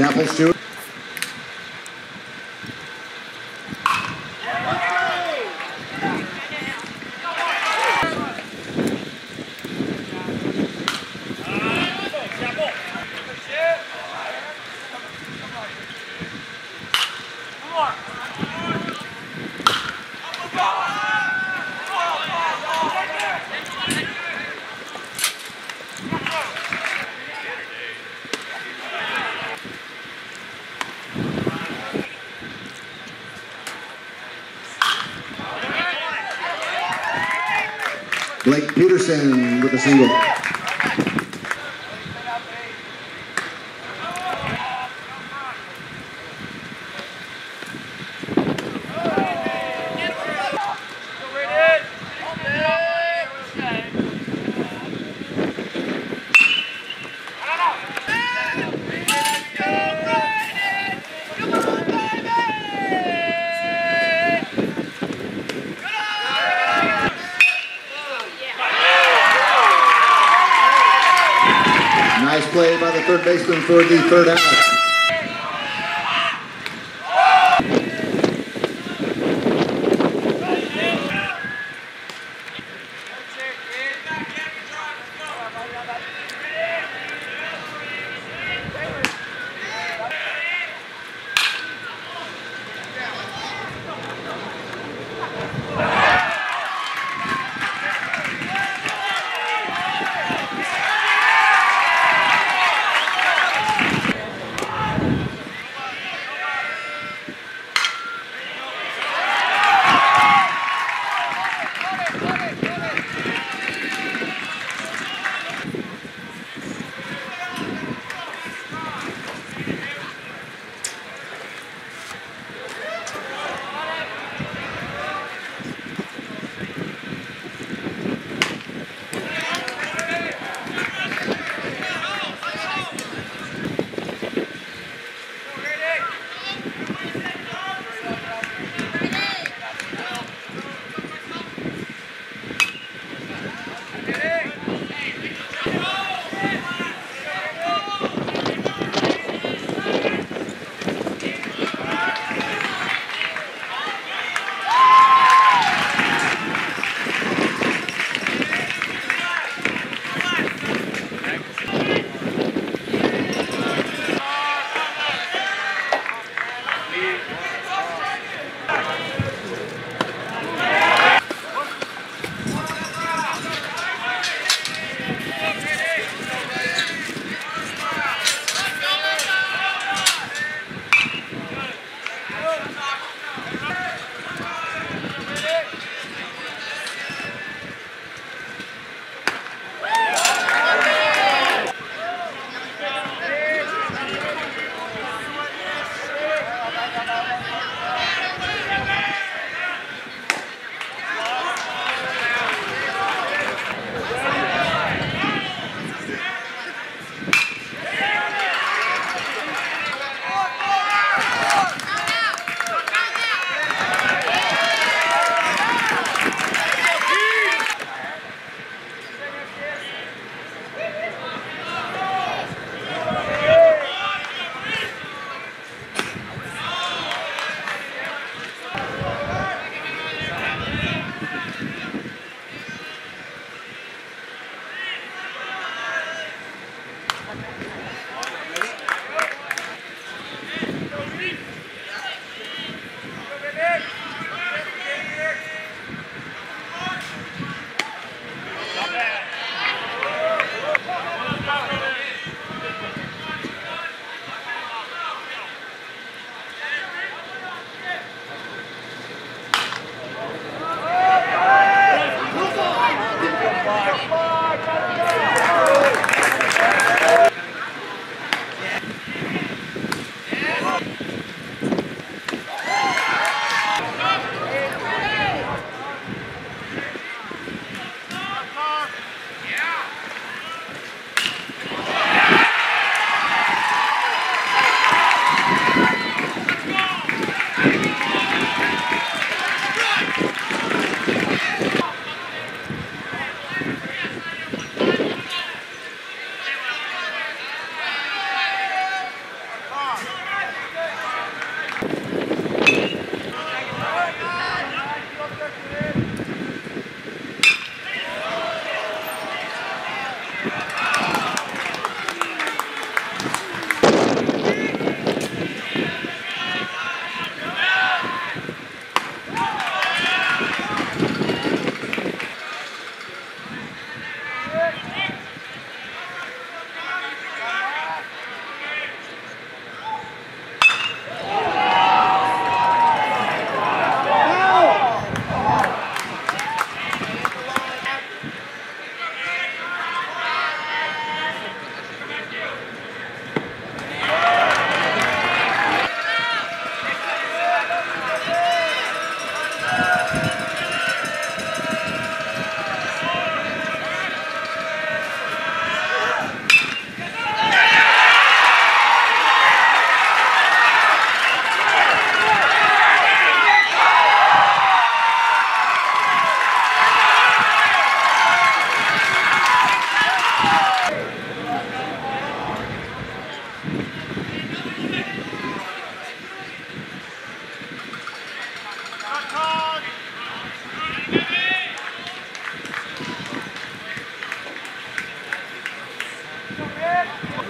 Chapel too. For the third out.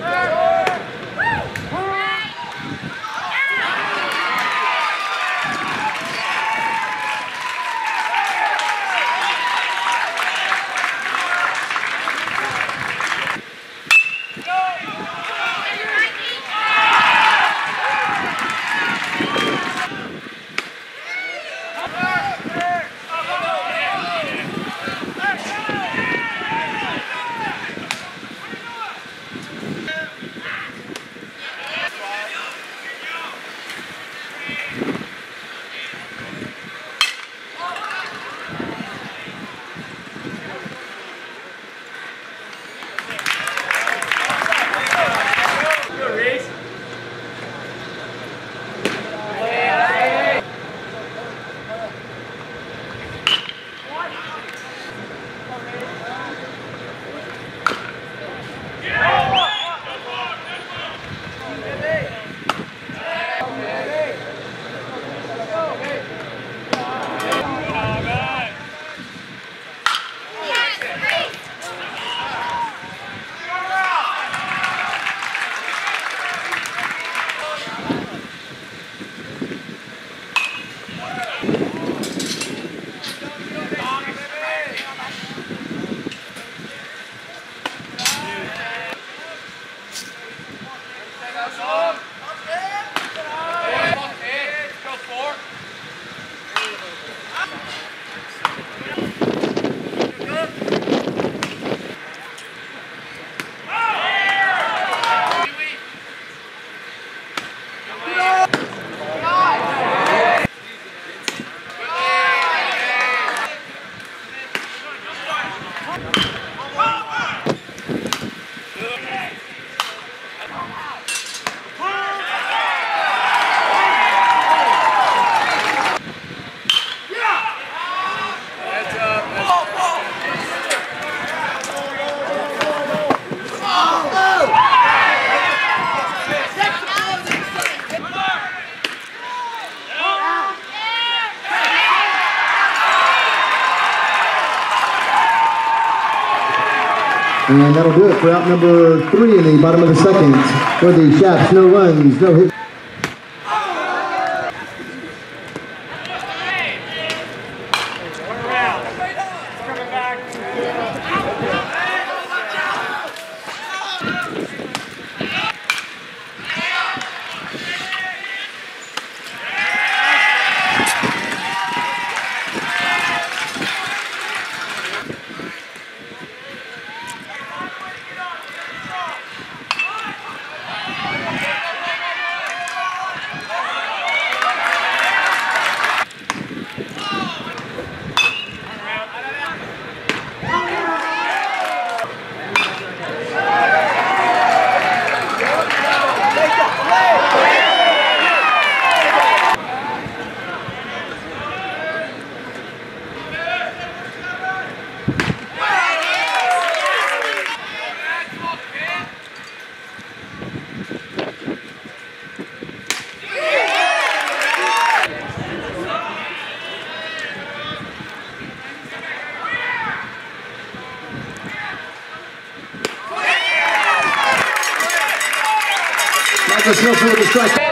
Vamos! That'll do it for out number three in the bottom of the second for the Chaps. No runs, no hits. Michael Snelson with the strike.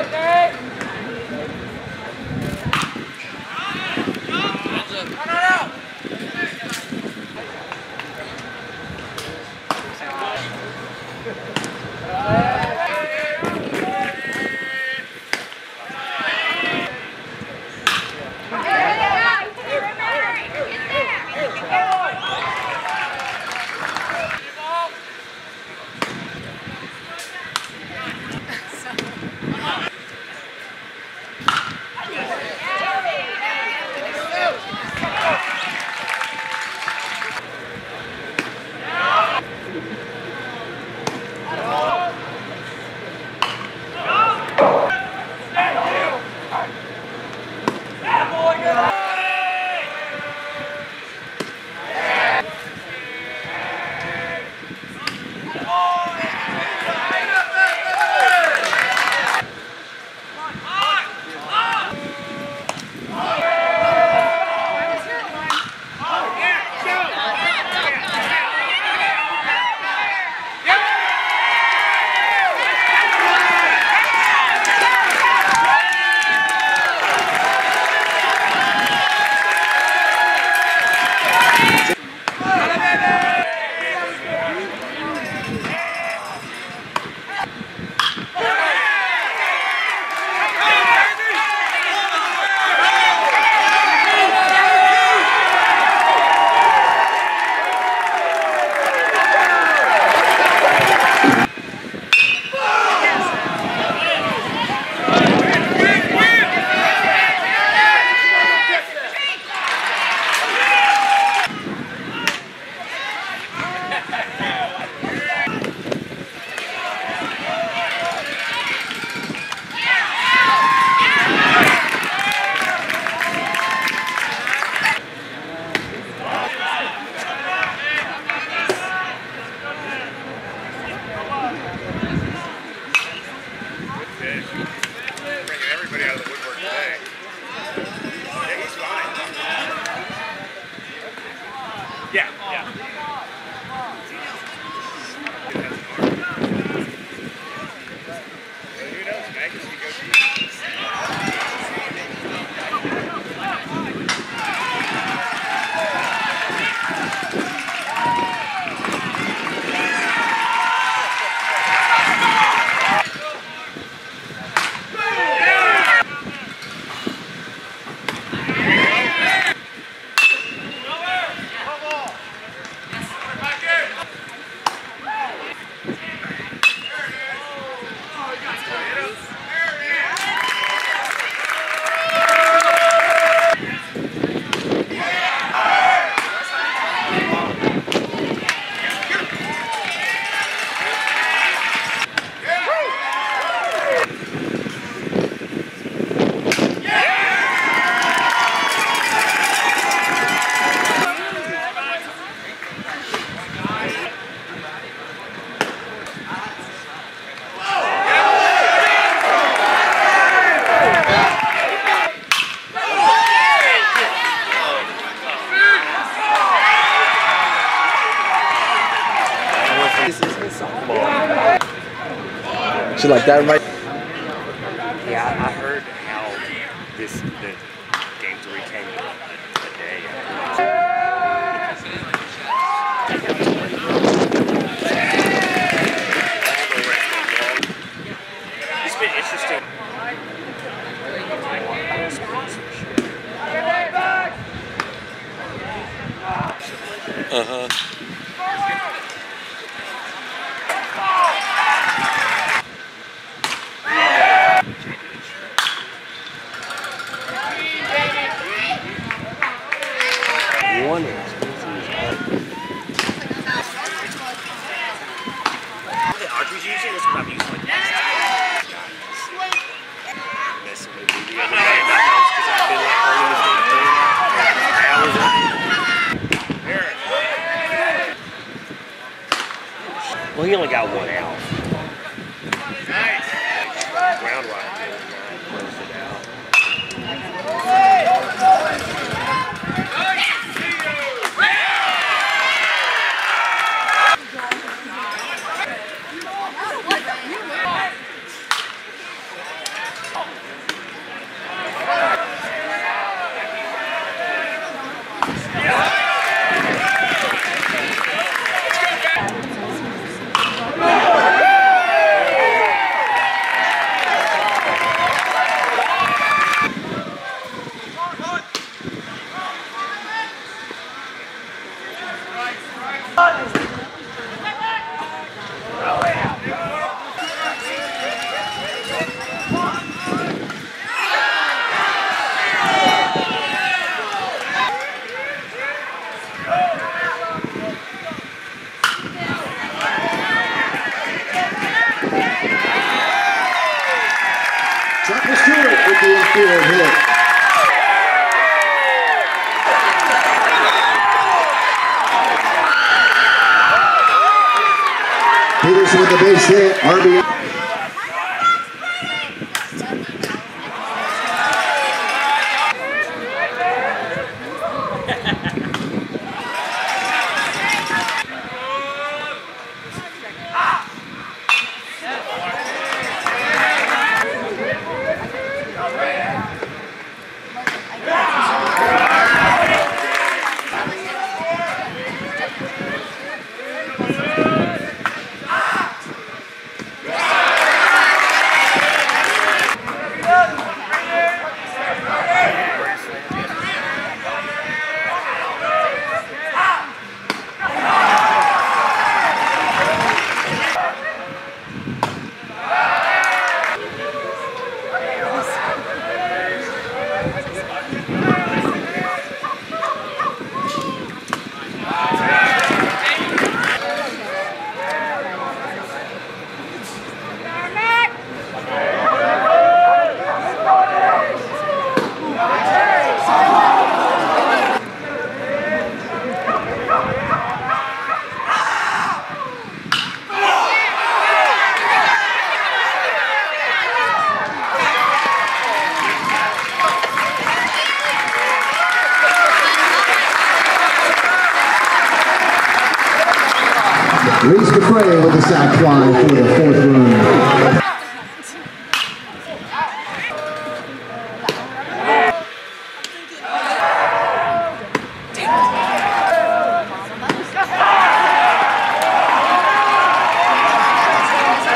She like that right? Yeah, I, I heard how this the game three came a, a day. It's been interesting. Uh huh. One is the archery's using this what I'm using like messing with me the other day about those because I've been like early this week doing that. Hours of it. Well, he only got one out. Reese DeFrey with the sac fly for the fourth run.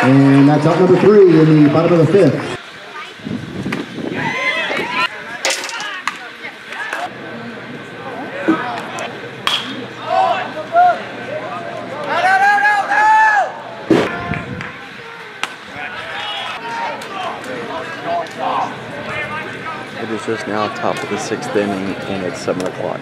And that's out number three in the bottom of the fifth. Sixth inning, and it's seven o'clock.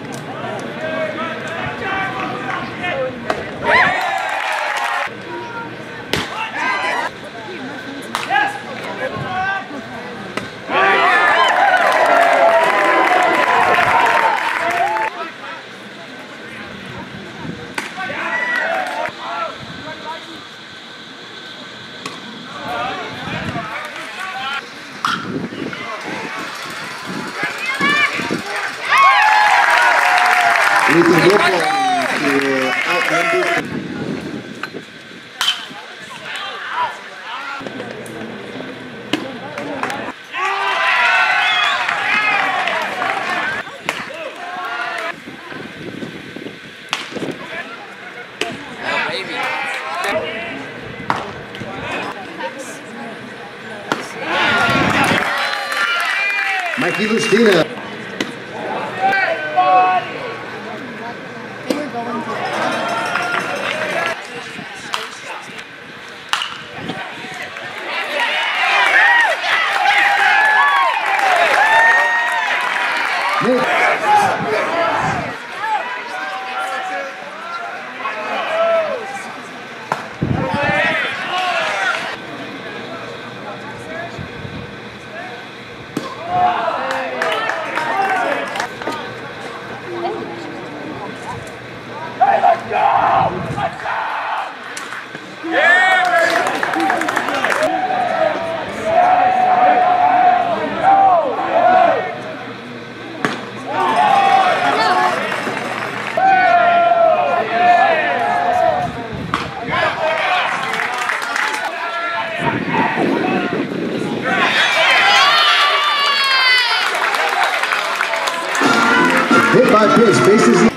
Hit by pitch. Bases.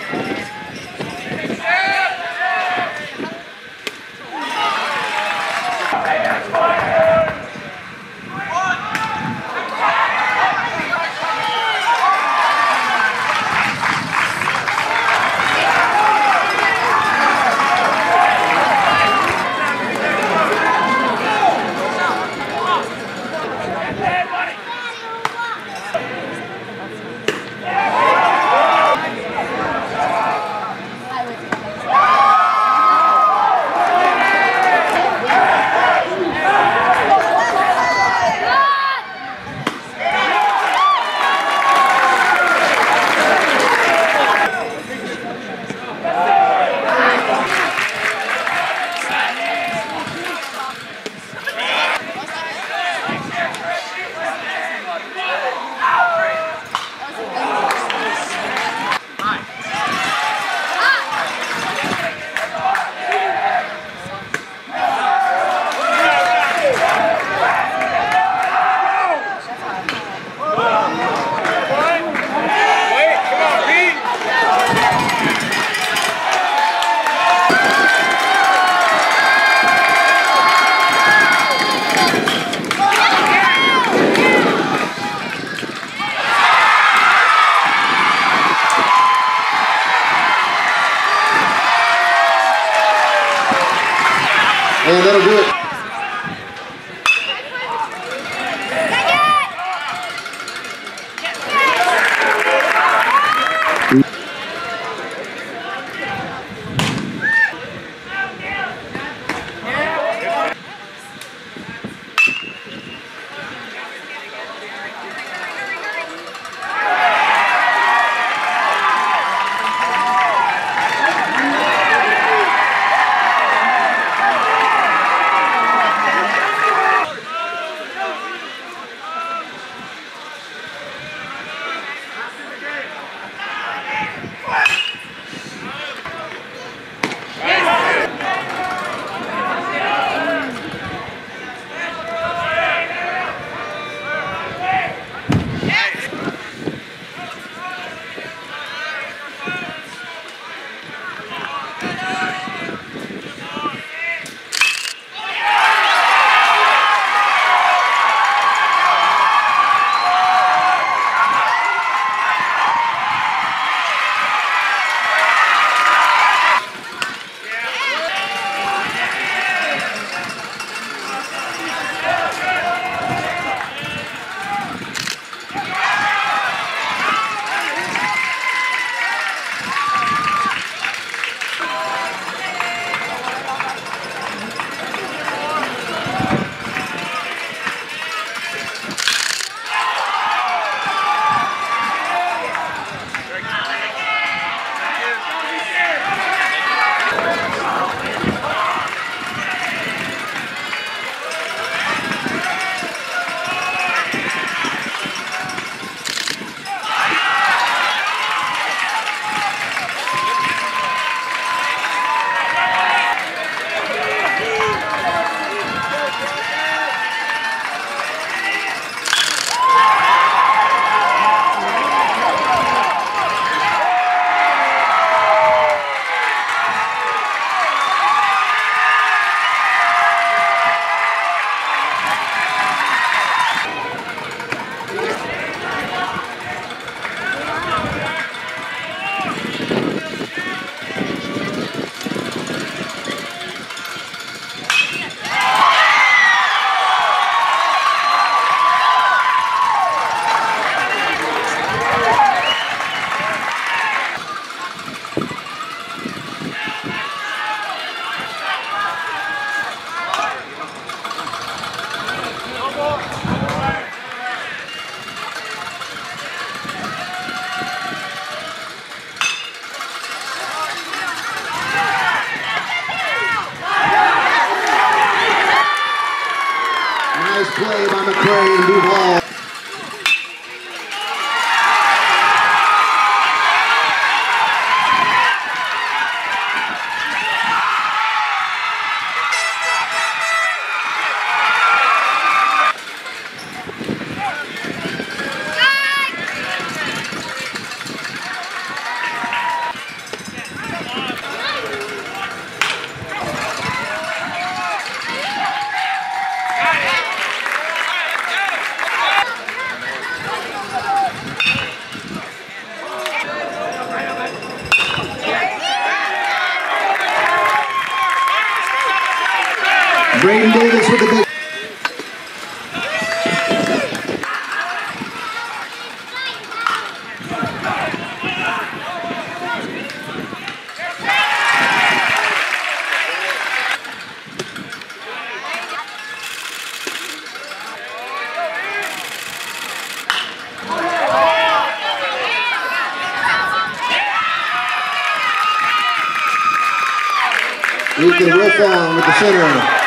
nice play by McCray and Duval. Serena.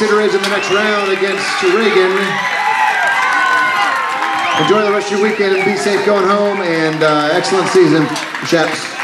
In the next round against Reagan. Enjoy the rest of your weekend and be safe going home and uh, excellent season, chaps.